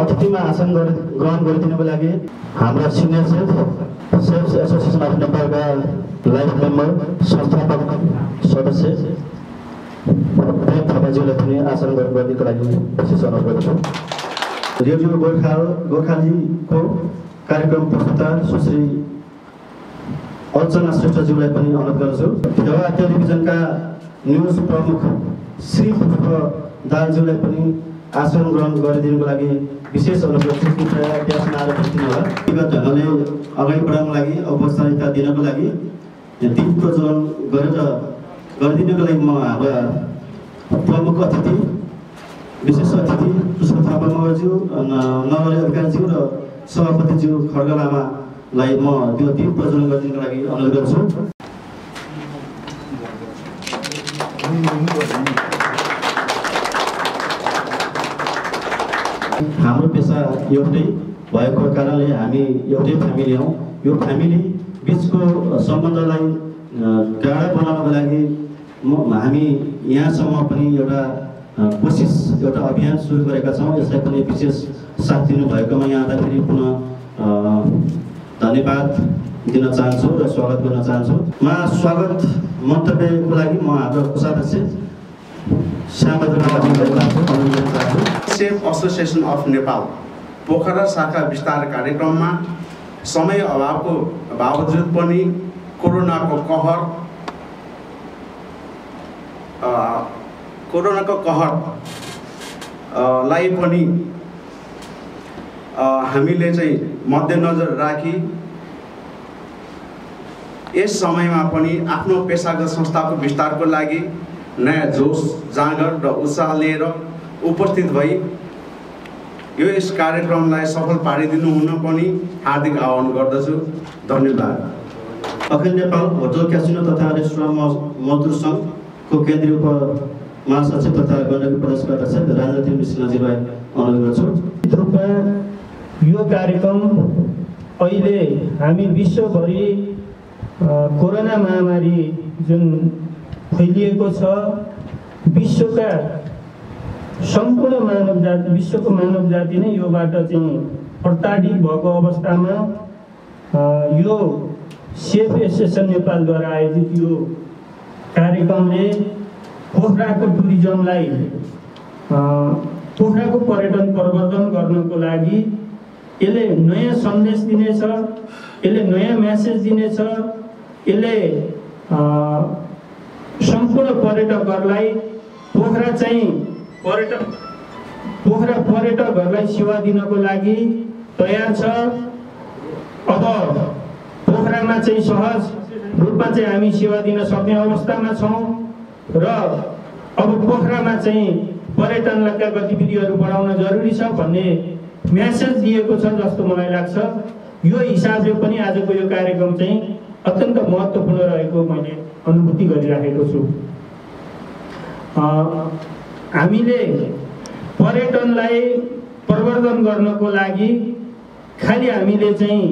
अतिथिमा आसन गरि ग्रहण गरिदिनुको लागि हाम्रा senior safe self association of नेपालका लाइफ मेम्बर संस्थापक सदस्य प्रेम थापाज्यूलाई पनि आसन गर्नेको लागि विशेष अनुरोध गर्दछु। रेडियो गोर्खा गोर्खालीको कार्यक्रम प्रस्तुता सुश्री अर्चना श्रेष्ठज्यूलाई पनि अनुरोध गर्दछु। फेवा टेलिभिजनका न्युज प्रमुख श्री पुष्प दालज्यूलाई पनि आसन ग्रहण गरिदिनुको लागि विशेष अनुरोध कृपया त्यसमा आएर बस्दिनु होला। व्यक्तिगत ढङ्गले अगाडि बढाउनको लागि औपचारिकता दिनको लागि। दीप प्रज्वलन गरेर गरिदिनुको लागि म हाम्रा प्रमुख अतिथि विशेष अतिथि पुष्प थापा मगरज्यू नगरी अधिकारीज्यू र सभापतिज्यू खड्ग लामालाई म त्यो दीप प्रज्वलन गरिदिनुको लागि अनुरोध गर्छु। हाम्रो पेसा एउटै भएको कारणले हामी एउटै फ्यामिली हौँ। यो फ्यामिली बिचको सम्बन्धलाई गाढा बनाउनको लागि म हामी यहाँसम्म पनि एउटा कोसिस एउटा अभियान सुरु गरेका छौँ। यसलाई पनि विशेष साथ दिनुभएकोमा यहाँ आउँदाखेरि पुनः धन्यवाद दिन चाहन्छु र स्वागत गर्न चाहन्छु। म स्वागत मन्तव्यको लागि म हाम्रो कोषाध्यक्ष safe association of Nepal Pokhara शाखा विस्तार कार्यक्रममा समय अभावको बावजुद पनि कोरोनाको कहर कोरोनाको कहर लाई पनि हामीले चाहिँ मध्यनजर राखी यस समयमा पनि आफ्नो पेसागत संस्थाको विस्तारको लागि नयाँ जोस जाँगर र उत्साह लिएर उपस्थित भई यो यस कार्यक्रमलाई सफल पारिदिनु हुन पनि हार्दिक आह्वान गर्दछु। धन्यवाद। अखिल नेपाल होटल क्यासिनो तथा रेस्टुरेन्ट मजदुर सङ्घको केन्द्रीय उप महासचिव तथा गण्डकी प्रदेशका अध्यक्ष राजनीति मिश्रजीलाई अनुरोध गर्छु। रूपमा यो कार्यक्रम अहिले हामी विश्वभरि कोरोना महामारी जुन फैलिएको छ विश्वका सम्पूर्ण मानव जाति विश्वको मानव जाति नै योबाट चाहिँ प्रताडित भएको अवस्थामा यो सेफ एसोसिएसन नेपालद्वारा आयोजित यो कार्यक्रमले पोखराको टुरिज्मलाई पोखराको पर्यटन प्रवर्धन गर्नको लागि यसले नयाँ सन्देश दिनेछ यसले नयाँ म्यासेज दिनेछ यसले सम्पूर्ण पर्यटकहरूलाई पोखरा चाहिँ पर्यटक पोखरा पर्यटकहरूलाई सेवा दिनको लागि तयार छ। अब पोखरामा चाहिँ सहज रूपमा चाहिँ हामी सेवा दिन सक्ने अवस्थामा छौँ र अब पोखरामा चाहिँ पर्यटनका गतिविधिहरू बढाउन जरुरी छ भन्ने म्यासेज दिएको छ जस्तो मलाई लाग्छ। यो हिसाबले पनि आजको यो कार्यक्रम चाहिँ अत्यन्त महत्त्वपूर्ण रहेको मैले अनुभूति गरिराखेको छु। हामीले पर्यटनलाई प्रवर्धन गर्नको लागि खालि हामीले चाहिँ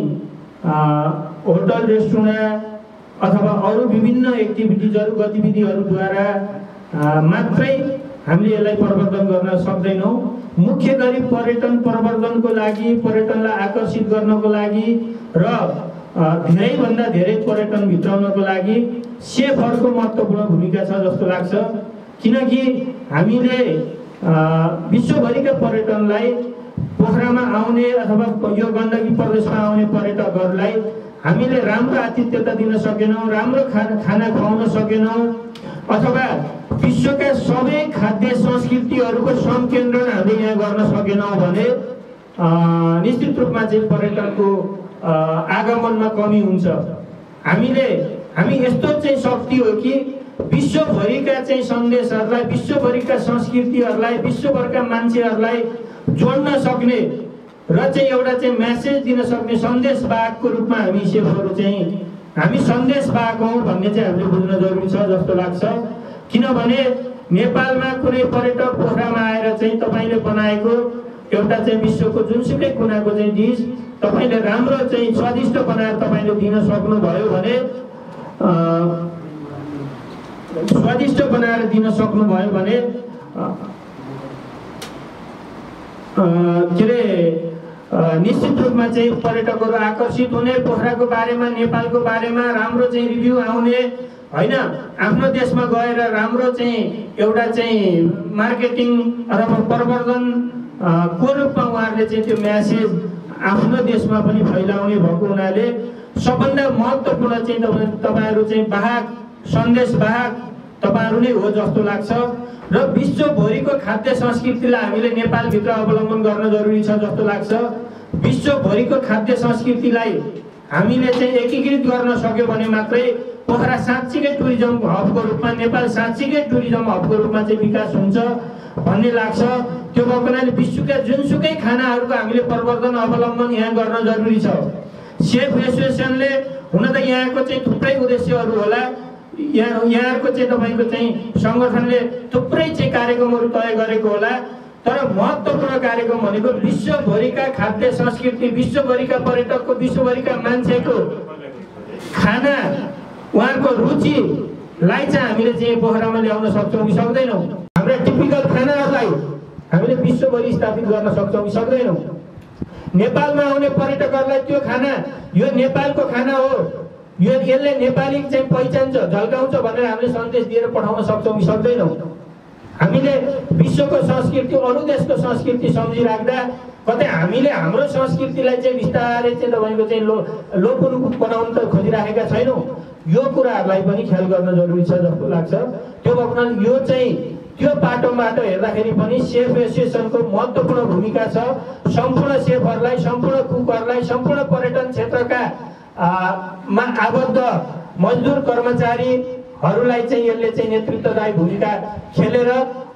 होटल रेस्टुरेन्ट अथवा अरू विभिन्न एक्टिभिटिजहरू गतिविधिहरूद्वारा मात्रै हामीले यसलाई प्रवर्धन गर्न सक्दैनौँ। मुख्य गरी पर्यटन प्रवर्धनको लागि पर्यटनलाई आकर्षित गर्नको लागि र धेरैभन्दा धेरै पर्यटन भित्राउनको लागि सेफहरूको महत्त्वपूर्ण भूमिका छ जस्तो लाग्छ। किनकि हामीले विश्वभरिका पर्यटनलाई पोखरामा आउने अथवा यो गण्डकी प्रदेशमा आउने पर्यटकहरूलाई हामीले राम्रो आतिथ्यता दिन सकेनौँ राम्रो खाना खाना खुवाउन सकेनौँ अथवा विश्वका सबै खाद्य संस्कृतिहरूको संकेन्द्रण हामीले यहाँ गर्न सकेनौँ भने निश्चित रूपमा चाहिँ पर्यटनको आगमनमा कमी हुन्छ। हामीले हामी यस्तो चाहिँ शक्ति हो कि विश्वभरिका चाहिँ सन्देशहरूलाई विश्वभरिका संस्कृतिहरूलाई विश्वभरका मान्छेहरूलाई जोड्न सक्ने र चाहिँ एउटा चाहिँ म्यासेज दिन सक्ने सन्देशवाहकको रूपमा हामी सेवकहरू चाहिँ हामी सन्देशवाहक हौँ भन्ने चाहिँ हामीले बुझ्न जरुरी छ जस्तो लाग्छ। किनभने नेपालमा कुनै पर्यटक पोखरामा आएर चाहिँ तपाईँले बनाएको एउटा चाहिँ विश्वको जुनसुकै कुनाको चाहिँ डिस तपाईँले राम्रो चाहिँ स्वादिष्ट बनाएर तपाईँले दिन सक्नुभयो भने स्वादिष्ट बनाएर दिन सक्नुभयो भने के अरे निश्चित रूपमा चाहिँ पर्यटकहरू आकर्षित हुने पोखराको बारेमा नेपालको बारेमा राम्रो चाहिँ रिभ्यू आउने होइन? आफ्नो देशमा गएर राम्रो चाहिँ एउटा चाहिँ मार्केटिङ अथवा प्रवर्धन को रूपमा उहाँहरूले चाहिँ त्यो म्यासेज आफ्नो देशमा पनि फैलाउने भएको हुनाले सबभन्दा महत्त्वपूर्ण चाहिँ तपाईँ तपाईँहरू चाहिँ वाहक सन्देश तपाईँहरू नै हो जस्तो लाग्छ र विश्वभरिको खाद्य संस्कृतिलाई हामीले नेपालभित्र अवलम्बन गर्न जरुरी छ जस्तो लाग्छ। विश्वभरिको खाद्य संस्कृतिलाई हामीले चाहिँ एकीकृत गर्न सक्यो भने मात्रै पोखरा साँच्चीकै टुरिज्म हबको रूपमा नेपाल साँच्चीकै टुरिज्म हबको रूपमा चाहिँ विकास हुन्छ भन्ने लाग्छ। त्यो भएको हुनाले विश्वका जुनसुकै खानाहरूको हामीले प्रवर्धन अवलम्बन यहाँ गर्न जरुरी छ। सेफ एसोसिएसनले हुन त यहाँको चाहिँ थुप्रै उद्देश्यहरू होला। यहाँ यहाँहरूको चाहिँ तपाईँको चाहिँ सङ्गठनले थुप्रै चाहिँ कार्यक्रमहरू तय गरेको होला। तर महत्त्वपूर्ण कार्यक्रम भनेको विश्वभरिका खाद्य संस्कृति विश्वभरिका पर्यटकको विश्वभरिका मान्छेको खाना उहाँहरूको रुचिलाई चाहिँ हामीले चाहिँ पोखरामा ल्याउन सक्छौँ कि सक्दैनौँ? हाम्रा टिपिकल खानाहरूलाई हामीले विश्वभरि स्थापित गर्न सक्छौँ कि सक्दैनौँ? नेपालमा आउने पर्यटकहरूलाई त्यो खाना यो नेपालको खाना हो। यो यसले नेपाली चाहिँ पहिचान छ झल्काउँछ भनेर हामीले सन्देश दिएर पठाउन सक्छौँ कि सक्दैनौँ। हामीले विश्वको संस्कृति अरू देशको संस्कृति सम्झिराख्दा कतै हामीले हाम्रो संस्कृतिलाई चाहिँ बिस्तारै चाहिँ तपाईँको चाहिँ लो लोपुनु बनाउनु त खोजिराखेका छैनौँ। यो कुराहरूलाई पनि ख्याल गर्न जरुरी छ जस्तो लाग्छ। त्यो भएको यो चाहिँ त्यो बाटोबाट हेर्दाखेरि पनि सेफ एसोसिएसनको महत्त्वपूर्ण भूमिका छ। सम्पूर्ण सेफहरूलाई सम्पूर्ण कुकहरूलाई सम्पूर्ण पर्यटन क्षेत्रका मा आबद्ध मजदुर कर्मचारीहरूलाई चाहिँ यसले चाहिँ नेतृत्वदायी भूमिका खेलेर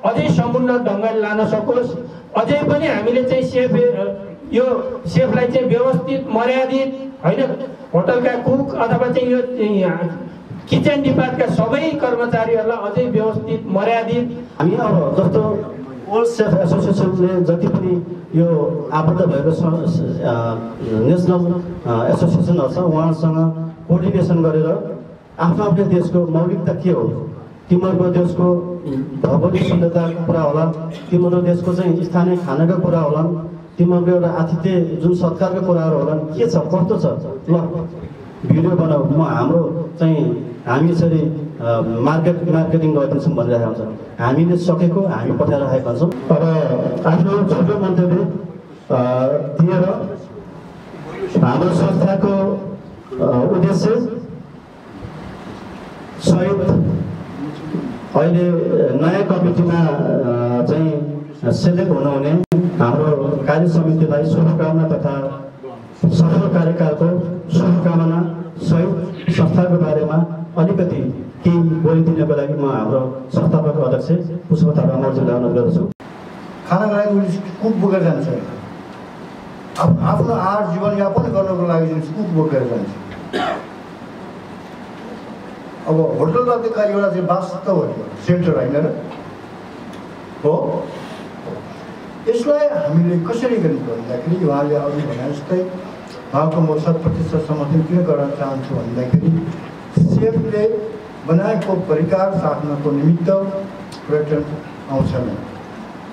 अझै समुन्नत ढङ्गले लान सकोस्। अझै पनि हामीले चाहिँ सेफ यो सेफलाई चाहिँ व्यवस्थित मर्यादित होइन होटलका कुक अथवा चाहिँ यो किचन डिपार्टका सबै कर्मचारीहरूलाई अझै व्यवस्थित मर्यादित। हामी अब जस्तो ओल्ड सेफ एसोसिएसनले जति पनि यो आबद्ध भएको नेसनल एसोसिएसनहरू छ उहाँहरूसँग कोर्डिनेसन गरेर आफ्नो आफ्नो देशको मौलिकता के हो? तिमीहरूको देशको भौगोलिक सुन्दरताको कुरा होला तिम्रो देशको चाहिँ स्थानीय खानाको कुरा होला तिमीहरूको एउटा आतिथ्य जुन सत्कारको कुराहरू होला के छ? कस्तो छ? ल भिडियो बनाऊ। म हाम्रो चाहिँ हामी यसरी मार्केट मार्केटिङ गरिदिन्छौँ भनिरहेको हुन्छ हामीले सकेको हामी पठाइरहेका हुन्छौँ र आफ्नो छोटो मन्तव्य दिएर हाम्रो संस्थाको उद्देश्य सहित अहिले नयाँ कमिटीमा चाहिँ सेलेक्ट हुनुहुने हाम्रो कार्य समितिलाई शुभकामना तथा सफल कार्यकालको शुभकामना सहित संस्थाको बारेमा अलिकति केही बोलिदिनको लागि म हाम्रो संस्थापक अध्यक्ष पुष्प थापा मर्जीलाई अनुरोध गर्दछु खानाको लागि उसले कुक बोकेर जान्छ आफ्नो आहार जीवनयापन गर्नको लागि कुक बोकेर जान्छ अब होटल अधिकारी एउटा चाहिँ वास्तव हो सेन्टर होइन र हो यसलाई हामीले कसरी गर्ने भन्दाखेरि उहाँले अघि भने जस्तै उहाँको म शत प्रतिशत समर्थन किन गर्न चाहन्छु भन्दाखेरि सेफले बनाएको परिकार साधनको निमित्त पर्यटन आउँछन्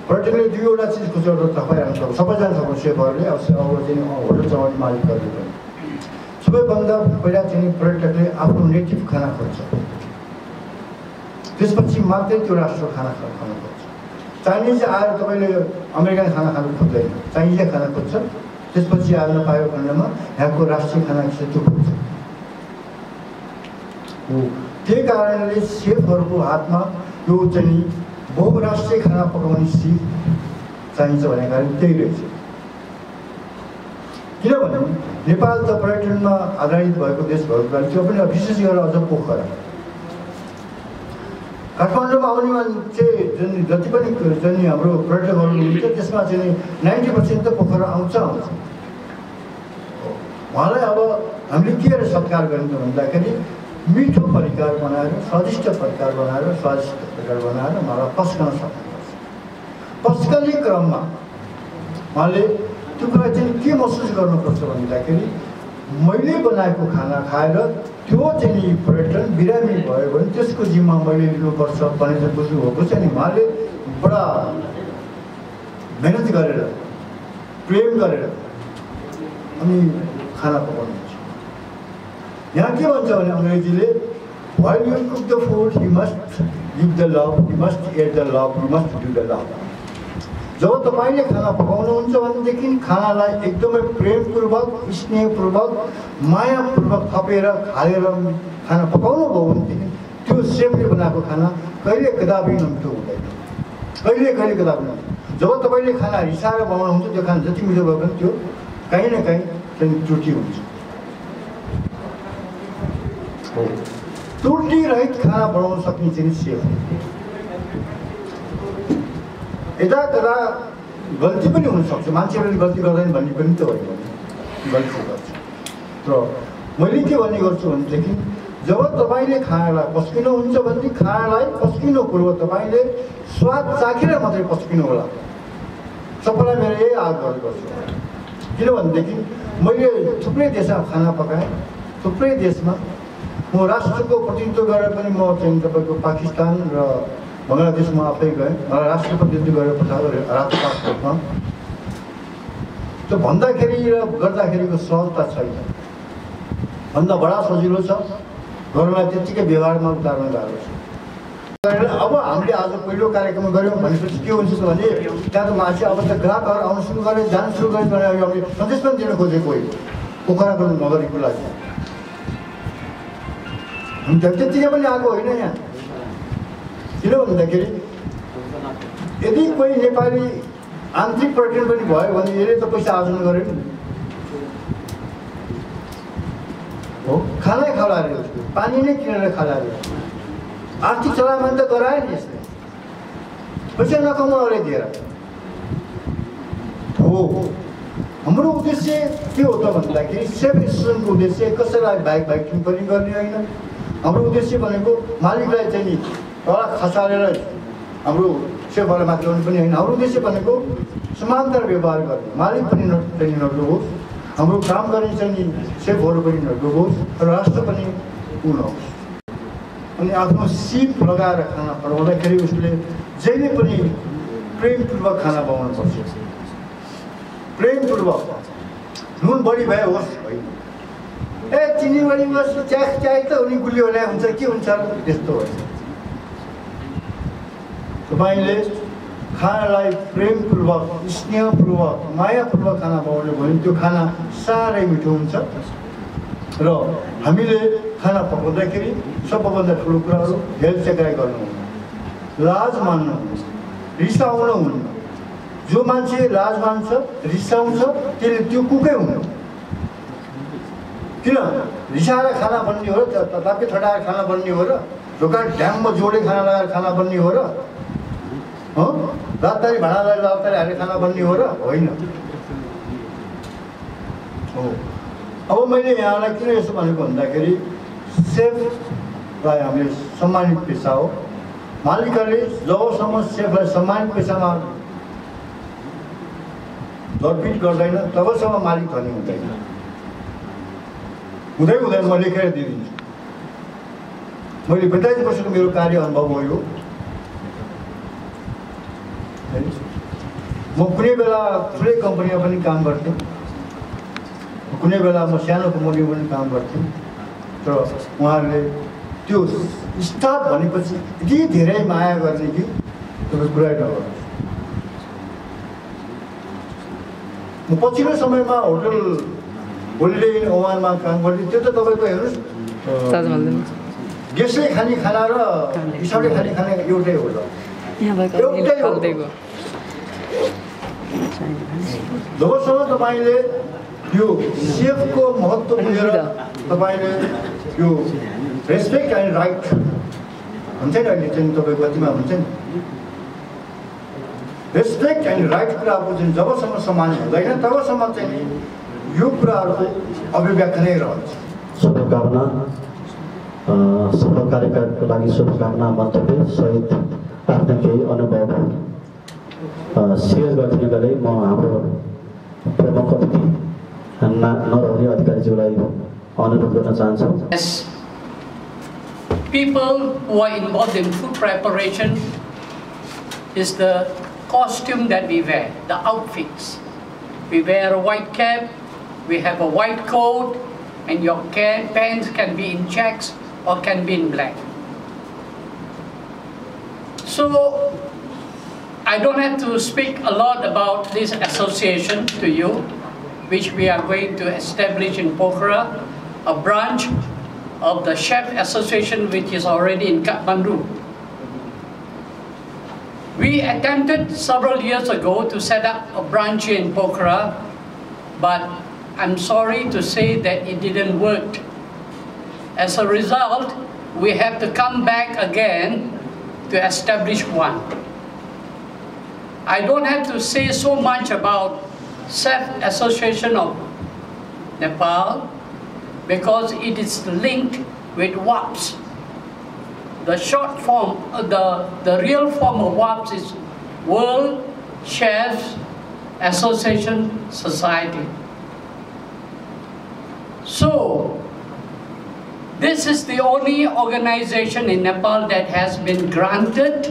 पर्यटकले दुईवटा चिजको जरुरत तपाईँहरू सबैजना सक्छ सेफहरूले अब चाहिँ होटल चलाउने मालिकहरूले पनि सबैभन्दा पहिला चाहिँ पर्यटकले आफ्नो नेटिभ खाना खोज्छ त्यसपछि मात्रै त्यो राष्ट्र खाना खान खोज्छ। चाइनिज आएर तपाईँले अमेरिकन खाना खानु खोज्दैन। चाइनिजै खाना खोज्छ। त्यसपछि आएर नपाएको खण्डमा यहाँको राष्ट्रिय खाना चाहिँ त्यो खोज्छ। त्यही कारणले सेफहरूको हातमा यो चाहिँ बहुराष्ट्रिय खाना पकाउने सिप चाहिन्छ भन्ने कारण त्यही रहेछ किनभने नेपाल त पर्यटनमा आधारित भएको देश भएको कारण त्यो पनि विशेष गरेर अझ पोखरा काठमाडौँमा आउने मान्छे जुन जति पनि जुन हाम्रो पर्यटकहरू हुनुहुन्छ त्यसमा चाहिँ नाइन्टी पर्सेन्ट त पोखरा आउँछ आउँछ उहाँलाई अब हामीले के सत्कार गर्ने भन्दाखेरि मिठो परिकार बनाएर स्वादिष्ट परिकार बनाएर स्वादिष्ट परिकार बनाएर उहाँलाई पस्कन सक्नुपर्छ पस्कने क्रममा उहाँले त्यो कुरा चाहिँ के महसुस गर्नुपर्छ भन्दाखेरि मैले बनाएको खाना खाएर त्यो चाहिँ पर्यटन बिरामी भयो भने त्यसको जिम्मा मैले लिनुपर्छ भनेर बुझ्नुभएको छ नि उहाँले बडा मेहनत गरेर प्रेम गरेर अनि खाना पकाउनुहुन्छ यहाँ के भन्छ भने अङ्ग्रेजीले while you cook the food, you must give the love, you must add the love, you must do the love. जब तपाईँले खाना पकाउनुहुन्छ भनेदेखि खानालाई एकदमै प्रेमपूर्वक स्नेहपूर्वक मायापूर्वक थपेर खाएर खाना पकाउनु भयो भनेदेखि त्यो सेफले बनाएको खाना कहिले कदापि नमिठो हुँदैन कहिले कहिले कदापि नमिठो जब तपाईँले खाना रिसाएर बनाउनुहुन्छ त्यो खाना जति मिठो भयो भने त्यो काहीँ न काहीँ त्रुटि हुन्छ हो त्रुटि रहित खाना बनाउन सक्ने चाहिँ सेफ यता कदा गल्ती पनि हुनसक्छ मान्छेहरूले गल्ती गर्दैन भन्ने पनि त होइन गल्ती गर्छ र मैले के भन्ने गर्छु भनेदेखि जब तपाईँले खानालाई पस्किनुहुन्छ भनेदेखि खानालाई पस्किनु पूर्व तपाईँले स्वाद चाखेर मात्रै पस्किनु होला सबैलाई मेरो यही आग्रह गर्छु किनभनेदेखि मैले थुप्रै देशमा खाना पकाएँ थुप्रै देशमा म राष्ट्रको प्रतिनिधित्व गरेर पनि म चाहिँ तपाईँको पाकिस्तान र बङ्गलादेशमा आफै गएँ। मलाई राष्ट्र प्रतिनिधित्व गरेर पठाएको रातो पासपोर्टमा। त्यो भन्दाखेरि र गर्दाखेरिको सहजता छैन। भन्दा बडा सजिलो छ। गर्नलाई त्यत्तिकै व्यवहारमा उतार्न गाह्रो छ। अब हामीले आज पहिलो कार्यक्रम गऱ्यौँ भनेपछि के हुन्छ भने त्यहाँ त मान्छे अब त ग्राहकहरू आउनु सुरु गरे जानु सुरु गरे भने हामीले सन्देश दिन खोजेको होइन। पोखरा गर्नु नगरेको लागि हामी त त्यत्तिकै पनि आएको होइन यहाँ। किन भन्दाखेरि यदि कोही नेपाली आन्तरिक पर्यटन पनि भयो भने यसले त पैसा आर्जन गर्यो नि हो खानै खलायो पानी नै किनेर खलायो आर्थिक चलायमान त गरायो नि यसले। पैसा नकमाउ अरे दिएर। हो हाम्रो उद्देश्य के हो त भन्दाखेरि सेफ स्टेसनको उद्देश्य कसैलाई बाइक बाइकिङ पनि गर्ने होइन। हाम्रो उद्देश्य भनेको मालिकलाई चाहिँ नि तल खसालेर हाम्रो सेवालाई माथि ल्याउनु पनि होइन हाम्रो उद्देश्य भनेको समान्तर व्यवहार गर्ने मालिक पनि चाहिँ नडुबोस् हाम्रो काम गर्ने चाहिँ नि सेफहरू पनि नडुबोस् र राष्ट्र पनि ऊ नहोस् अनि आफ्नो सिप लगाएर खाना पकाउँदाखेरि उसले जहिले पनि प्रेमपूर्वक खाना बनाउनुपर्छ प्रेमपूर्वक नुन बढी भए होस् होइन ए चिनी बढी होस् चिया चिया त उनी गुलियो भने हुन्छ के हुन्छ? त्यस्तो होइन तपाईँले खानालाई प्रेमपूर्वक स्नेहपूर्वक मायापूर्वक खाना भयो भने त्यो खाना साह्रै मिठो हुन्छ। र हामीले खाना पकाउँदाखेरि सबैभन्दा ठुलो कुराहरू हेल्थ चेकराइ गर्नुहुन्न। लाज मान्नु रिसाउनु हुन्न। जो मान्छे लाज मान्छ रिसाउँछ त्यसले त्यो कुकै हुनु किन? रिसाएर खाना बन्ने हो र ततापि ठटाएर खाना बन्ने हो र ढोका ड्याममा जोडे खाना लगाएर खाना बन्ने हो र रातदारी भाँडालाई रातदारी हालेर खाना बन्ने हो र होइन। हो। अब मैले यहाँलाई किन यसो भनेको भन्दाखेरि सेफलाई हामीले सम्मानित पेसा हो। मालिकहरूले जबसम्म सेफलाई सम्मानित पेसामा दरपिट गर्दैन तबसम्म मालिक धनी हुँदैन। हुँदै हुँदैन म लेखेर दिइदिन्छु मैले पैँतालिस वर्षको मेरो कार्य अनुभव भयो म कुनै बेला ठुलै कम्पनीमा पनि काम गर्थेँ। कुनै बेला म सानो कम्पनीमा पनि काम गर्थेँ। तर उहाँहरूले त्यो स्टाफ भनेपछि यति धेरै माया गर्ने कि तपाईँ कुरै नगर्नु म पछिल्लो समयमा होटल होलिडे इन ओमानमा काम गर्थेँ त्यो त तपाईँको हेर्नुहोस्। गेस्टले खाने खाना र हिसाबले खाने खाना एउटै हो एउटै हो। जबसम्म तपाईँले यो सेफको महत्त्व बुझेर तपाईँले यो रेस्पेक्ट एन्ड राइट हुन्छ नि अहिले चाहिँ तपाईँको कतिमा हुन्छ नि? रेस्पेक्ट एन्ड राइट कुरा बुझ्नु जबसम्म समान हुँदैन तबसम्म चाहिँ यो कुराहरूको अभिव्यक्त नै रहन्छ शुभकामना सफल कार्यक्रमको लागि शुभकामना मन्तव्य सहित आफ्नो केही अनुभव सेयर गरिदिनु गरे म हाम्रो प्रमुख अतिथि ना नरहरी अधिकारीज्यूलाई अनुरोध गर्न चाहन्छौँ As people who are involved in food preparation is the costume that we wear, the outfits. We wear a white cap, we have a white coat, and your ca- pants can be in checks or can be in black. So I don't have to speak a lot about this association to you, which we are going to establish in Pokhara, a branch of the Chef Association which is already in Kathmandu. We attempted several years ago to set up a branch in Pokhara, but I'm sorry to say that it didn't work. As a result, we have to come back again to establish one. I don't have to say so much about Chef Association of Nepal because it is linked with WAPS. The short form, the, the real form of WAPS is World Chefs Association Society. So, this is the only organization in Nepal that has been granted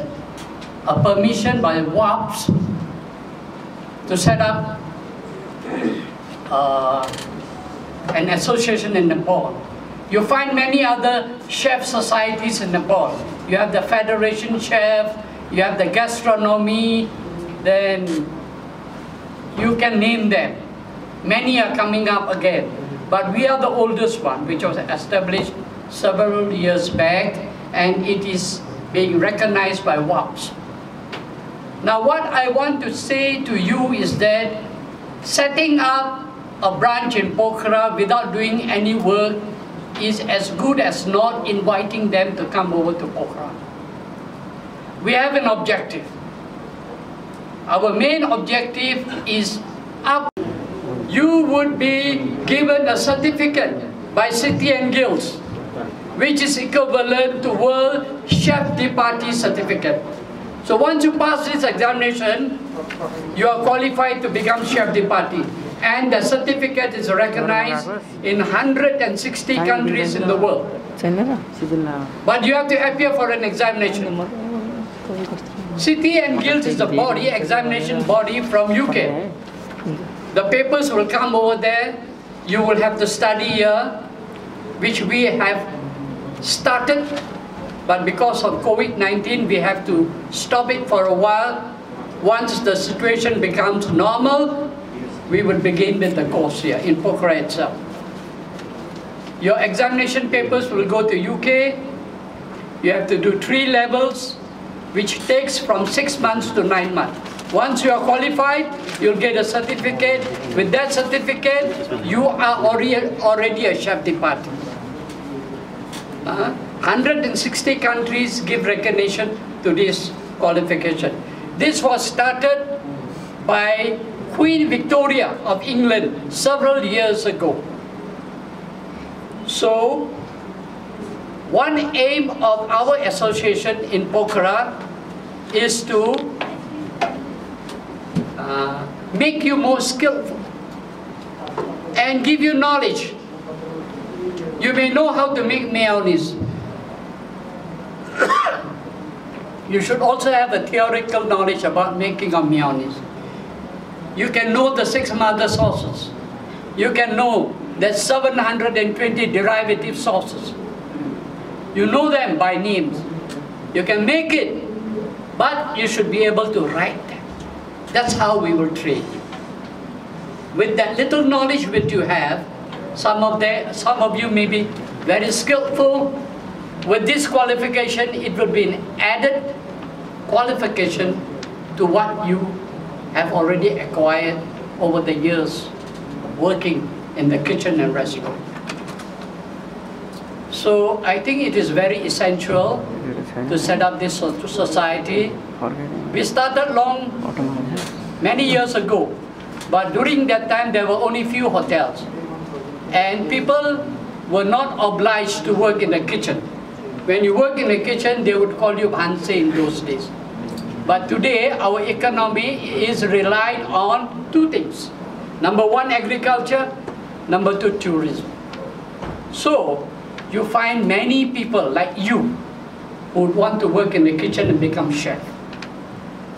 a permission by WAPS to set up uh, an association in Nepal. You find many other chef societies in Nepal. You have the Federation Chef, you have the gastronomy, then you can name them. Many are coming up again. But we are the oldest one, which was established several years back, and it is being recognized by WAPS. Now what I want to say to you is that setting up a branch in Pokhara without doing any work is as good as not inviting them to come over to Pokhara. We have an objective. Our main objective is up you would be given a certificate by City and Guilds, which is equivalent to World Chef de Partie Certificate. So once you pass this examination, you are qualified to become Chef de Partie. And the certificate is recognized in 160 countries in the world. But you have to appear for an examination. City and Guilds is a body, examination body from UK. The papers will come over there. You will have to study here, which we have started, but because of COVID-19, we have to stop it for a while. Once the situation becomes normal, we will begin with the course here in Pokhara itself. Your examination papers will go to UK. You have to do three levels, which takes from six months to nine months. Once you are qualified, you'll get a certificate. With that certificate, you are already, a chef de partie. Uh, 160 countries give recognition to this qualification. This was started by Queen Victoria of England several years ago. So, one aim of our association in Pokhara is to make you more skillful and give you knowledge. You may know how to make mayonnaise. you should also have a theoretical knowledge about making a mayonnaise. You can know the six mother sauces. You can know the 720 derivative sauces. You know them by names. You can make it, but you should be able to write them. That's how we will train you. With that little knowledge which you have, some of, the, some of you may be very skillful. With this qualification, it will be an added qualification to what you have already acquired over the years working in the kitchen and restaurant. So I think it is very essential to set up this so- society. We started long, many years ago, but during that time there were only few hotels. And people were not obliged to work in the kitchen. When you work in the kitchen, they would call you Bhanse in those days. But today, our economy is relied on two things. Number one, agriculture. Number two, tourism. So, you find many people like you who want to work in the kitchen and become chef.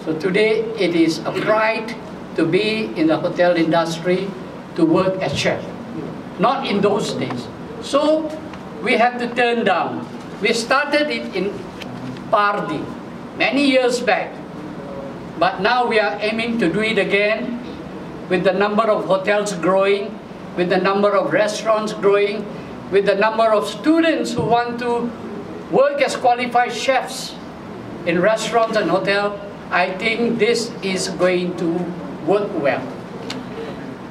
So today, it is a pride to be in the hotel industry to work as chef. Not in those days. So we have to turn down. We started it in Pardi many years back. But now we are aiming to do it again with the number of hotels growing, with the number of restaurants growing, with the number of students who want to work as qualified chefs in restaurants and hotels, I think this is going to work well.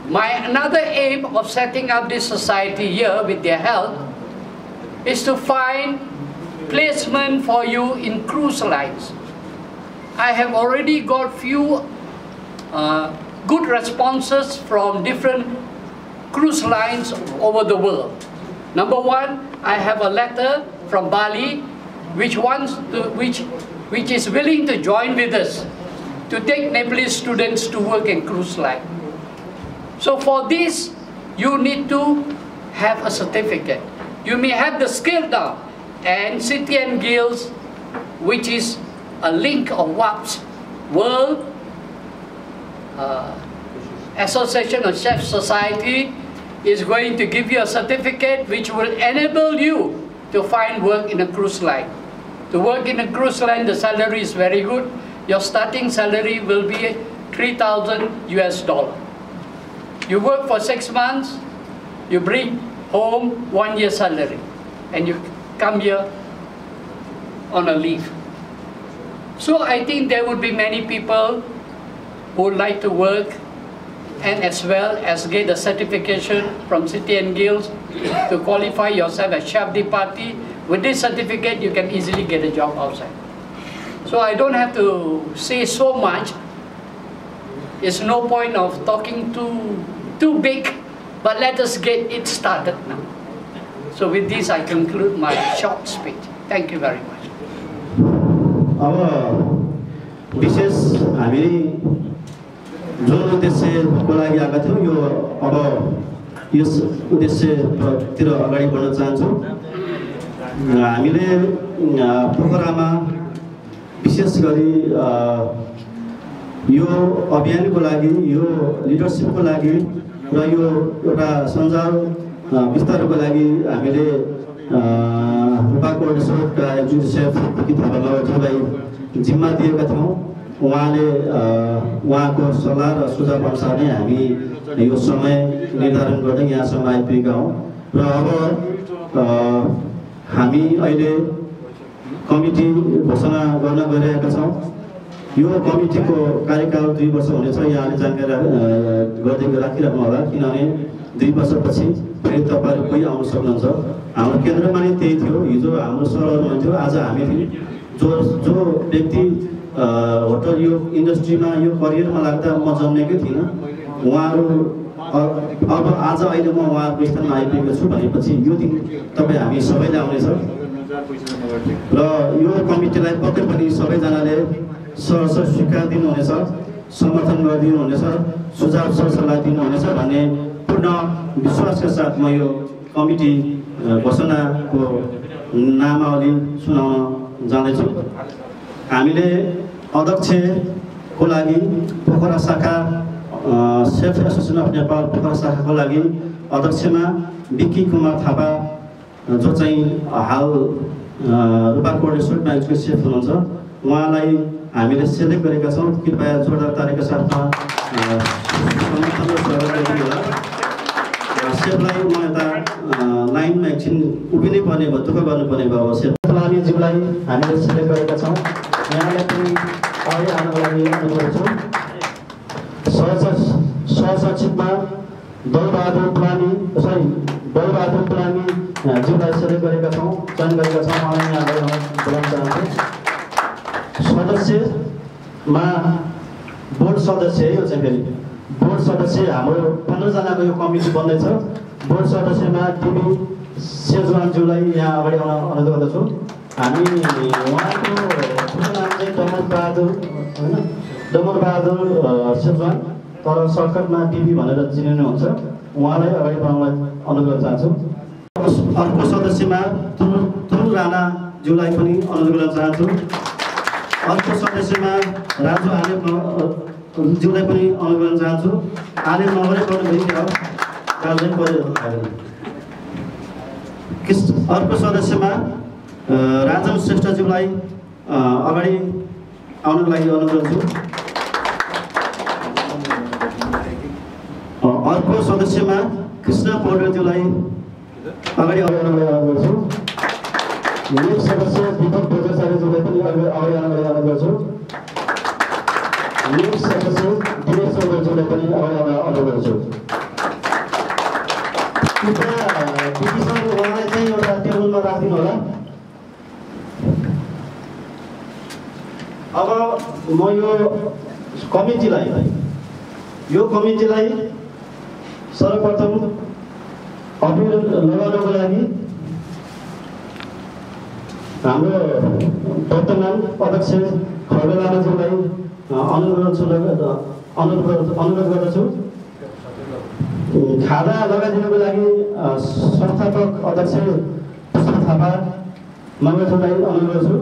My another aim of setting up this society here with their help is to find placement for you in cruise lines. I have already got few uh, good responses from different cruise lines over the world. Number one, I have a letter from Bali which wants to, which, which is willing to join with us to take Nepalese students to work in cruise line. So for this, you need to have a certificate. You may have the skill now, and and Guilds, which is a link of WAPS, World uh, Association of Chef Society, is going to give you a certificate which will enable you to find work in a cruise line. To work in a cruise line, the salary is very good. Your starting salary will be 3,000 US dollar. You work for six months, you bring home one year salary, and you come here on a leave. So I think there would be many people who would like to work and as well as get a certification from City and Guilds to qualify yourself as chef de partie. With this certificate, you can easily get a job outside. So I don't have to say so much. It's no point of talking too, too big, but let us get it started now. So with this, I conclude my short speech. Thank you very much. अब विशेष हामी जुन उद्देश्यको लागि आएका थियौँ यो अब यस उद्देश्यतिर अगाडि बढ्न चाहन्छौँ हामीले पोखरामा विशेष गरी यो अभियानको लागि यो लिडरसिपको लागि र यो एउटा सञ्जाल विस्तारको लागि हामीले रूपा कोर्डिनेसनका एक्जिक्युटिभ सेफ कि थापाज्यूलाई जिम्मा दिएका थियौँ उहाँले उहाँको सल्लाह र सुझाव अनुसार नै हामी यो समय निर्धारण गर्दै यहाँसम्म आइपुगेका हौँ र अब हामी अहिले कमिटी घोषणा गर्न गइरहेका छौँ। यो कमिटीको कार्यकाल दुई वर्ष हुनेछ यहाँले जानकारी रा- गर्दै राखिराख्नु होला किनभने दुई वर्षपछि फेरि तपाईँहरू कोही आउन सक्नुहुन्छ। हाम्रो केन्द्रमा नै त्यही थियो हिजो हाम्रो सरहरू हुनुहुन्थ्यो आज हामी जो जो व्यक्ति होटल यो इन्डस्ट्रीमा यो करियरमा लाग्दा म जन्मेकै थिइनँ। उहाँहरू अब आज अहिले म उहाँहरूको स्थानमा आइपुगेको छु भनेपछि यो दिन तपाईँ हामी सबैले आउनेछ। र यो कमिटीलाई पक्कै पनि सबैजनाले सहर्ष स्वीकार दिनुहुनेछ समर्थन गरिदिनुहुनेछ सुझाव सरसल्लाह दिनुहुनेछ भन्ने पूर्ण विश्वासका साथ म यो कमिटी घोषणाको नामावली सुनाउन जाँदैछु। हामीले अध्यक्षको लागि पोखरा शाखा chef association of Nepal Pokhara शाखाको लागि अध्यक्षमा विक्की कुमार थापा जो चाहिँ हाल अ, रूपा कोर्डेश्वरमा एक्जिक्युटिभ सेफ हुनुहुन्छ। उहाँलाई हामीले सेलेक्ट गरेका छौँ। कृपया जोरदार तालिका साथमा सेफलाई म यता लाइनमा एकछिन उभिनै पर्ने भयो दुःख गर्नुपर्ने भयो अब सेफ। लामीज्यूलाई हामीले सेलेक्ट गरेका छौँ। यहाँलाई पनि अगाडि आउनको लागि अनुरोध गर्छु सहसचिवमा दलबहादुर पुरानी सरी दलबहादुर पुरानी अ, ज्यूलाई सेलेक्ट गरेका छौँ चयन गरेका छौँ उहाँलाई यहाँ बोलाउन चाहन्छु सदस्यमा बोर्ड सदस्य है यो चाहिँ फेरि। बोर्ड सदस्य हाम्रो पन्ध्रजनाको यो कमिटी बन्दैछ। बोर्ड सदस्यमा टिभी सेजवानज्यूलाई यहाँ अगाडि आउन अनुरोध गर्दछु। हामी उहाँको पूर्ण नाम चाहिँ बहादुर होइन? डमर बहादुर अ, सेजवान तर सर्टकटमा टिभी भनेर चिनिनुहुन्छ उहाँलाई अगाडि बढाउनलाई अनुरोध गर्न चाहन्छु अर्को सदस्यमा तुल तुल राणाज्यूलाई पनि अनुरोध गर्न चाहन्छु। अर्को सदस्यमा राजु आलेप ज्यूलाई पनि अनुरोध गर्न चाहन्छु। आले नगरै पऱ्यो किस अर्को सदस्यमा राजन श्रेष्ठज्यूलाई अगाडि आउनको लागि अनुरोध गर्छु। सदस्यमा कृष्ण पौडेलज्यूलाई अगाडि अनुरोध गर्छु। नेक्स्ट सदस्य दीपक भोजाचार्यज्यूलाई पनि अगाडि अगाडि अनुरोध गर्छु। नेक्स्ट सदस्य दिनेश चौधरीज्यूलाई पनि अगाडि आउन गर्छु। कृपया चाहिँ एउटा टेबलमा राखिदिनु होला अब म यो कमिटीलाई यो कमिटीलाई सर्वप्रथम अपिल लगाउनको लागि हाम्रो वर्तमान अध्यक्ष खड्ग लामाज्यूलाई अनुरोध गर्छु अनुरोध अनुरोध गर्दछु। खाना लगाइदिनुको लागि संस्थापक अध्यक्ष पुष्प थापा मङ्गललाई अनुरोध गर्छु।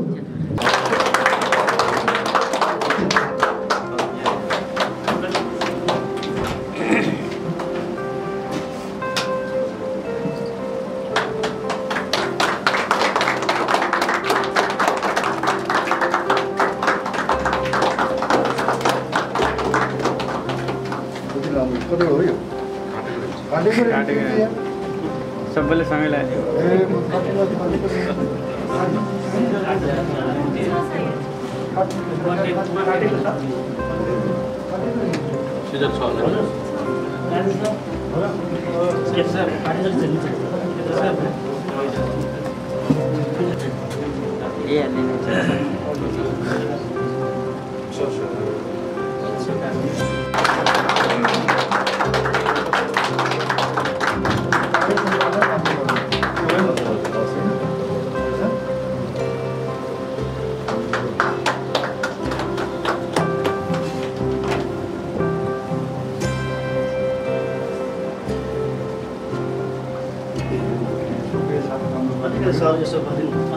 अलिकति सर यसो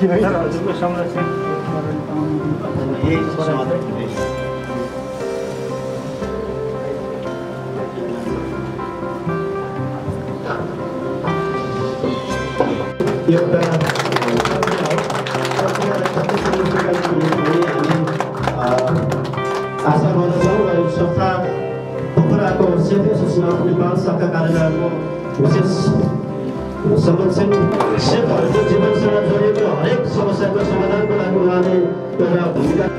के भएन यही समाधान एउटा आशा गर्दछौँ र यो संस्था पोखराको सेफ एसोसिएसन अफ नेपाल शाखा कार्यालयको विशेष संरक्षण सेफहरूको जीवनसँग जोडिएको हरेक समस्याको समाधानको लागि उहाँले एउटा भूमिका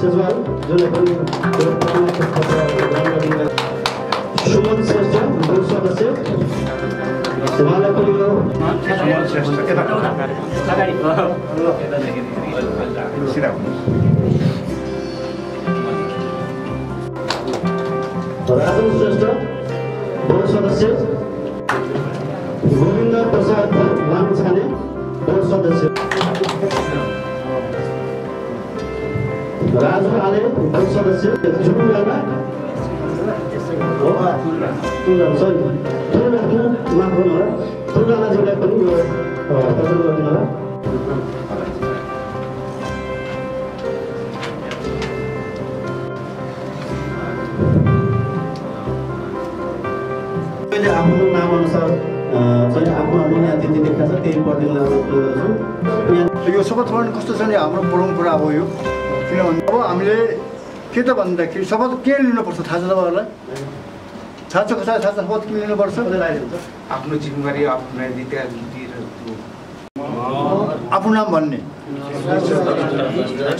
सेजवाल जसले राजन श्रेष्ठ सदस्य गोविन्द प्रसाद लामिछाने बोर्ड सदस्य राजु आले बोर्ड सदस्य जुनु लामा सरी माफ गर्नु पनि यो प्रदान गरिदिनु होला मैले आफ्नो छ त्यही यो कस्तो छ भने हाम्रो परम्परा हो यो? किनभने अब हामीले के त भन्दाखेरि शपथ के लिनुपर्छ? थाहा छ तपाईँहरूलाई? थाहा छ कसैलाई थाहा छ शपथ के लिनुपर्छ आफ्नो जिम्मेवारी आफ्नो नाम भन्ने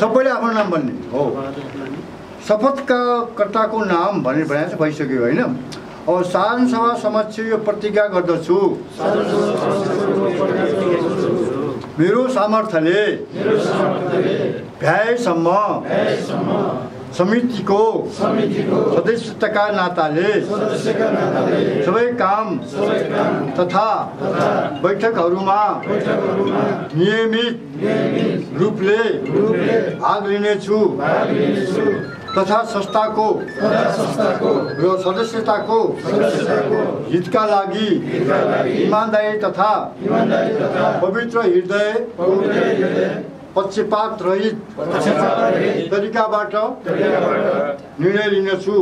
सबैले आफ्नो नाम भन्ने हो। शपथका कर्ताको नाम भनेर भने चाहिँ भइसक्यो होइन अब साधारण सभा समक्ष यो प्रतिज्ञा गर्दछु मेरो सामर्थ्यले भ्याएसम्म समितिको सदस्यताका नाताले सबै काम तथा बैठकहरूमा नियमित रूपले भाग लिनेछु तथा संस्थाको र सदस्यताको हितका लागि इमान्दारी तथा पवित्र हृदय पक्षपात रहित तरिकाबाट निर्णय लिनेछु।